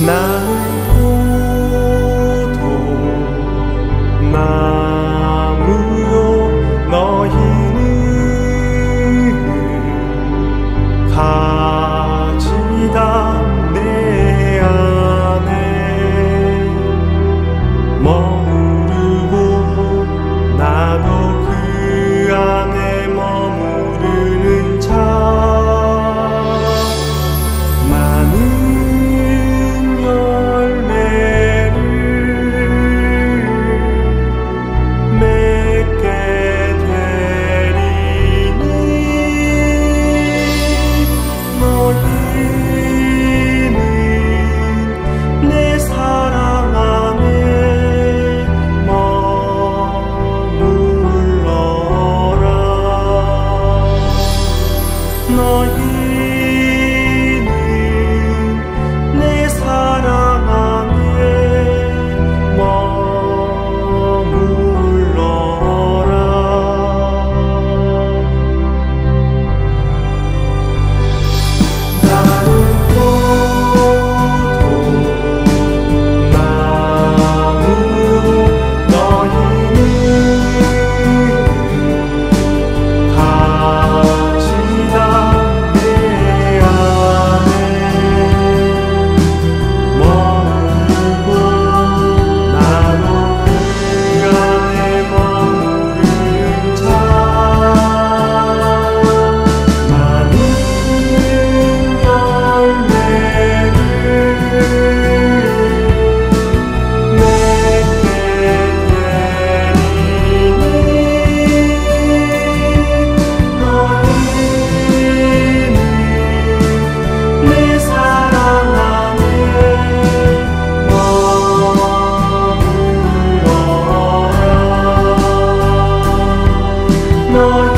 难 No nói